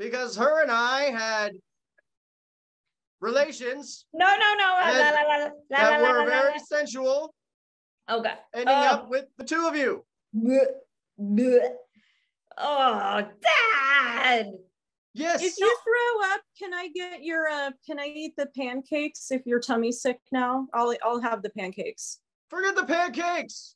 because her and I had relations No, no, no. La, la, la, la, la, that la, la, were la, very la. sensual, Okay. ending Oh. up with the two of you. Oh, Dad. Yes. If you throw up, can I get your uh can I eat the pancakes if your tummy's sick now? I'll I'll have the pancakes. Forget the pancakes.